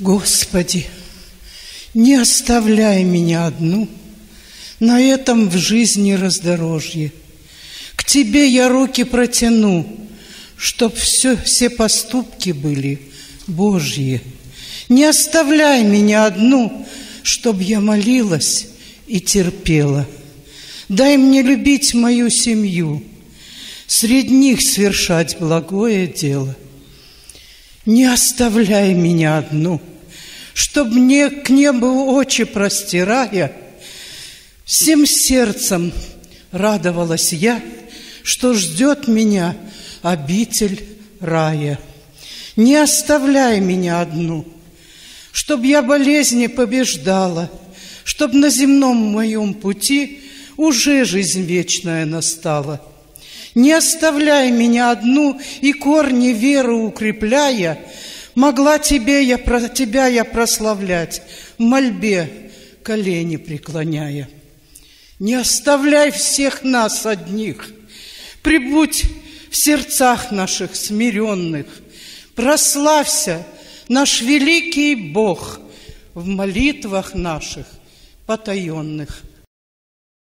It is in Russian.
Господи, не оставляй меня одну на этом в жизни раздорожье. К Тебе я руки протяну, чтоб все, все поступки были Божьи. Не оставляй меня одну, чтоб я молилась и терпела. Дай мне любить мою семью, среди них совершать благое дело. Не оставляй меня одну, чтоб мне к небу очи простирая, всем сердцем радовалась я, что ждет меня обитель рая. Не оставляй меня одну, чтоб я болезни побеждала, чтоб на земном моем пути уже жизнь вечная настала. Не оставляй меня одну и корни веры укрепляя, могла тебе я, про тебя я прославлять, в мольбе колени преклоняя. Не оставляй всех нас одних, прибудь в сердцах наших смиренных, прославься, наш великий Бог, в молитвах наших потаенных.